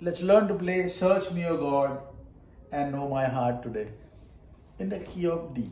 let's learn to play Search Me, O God, and Know My Heart today in the key of D.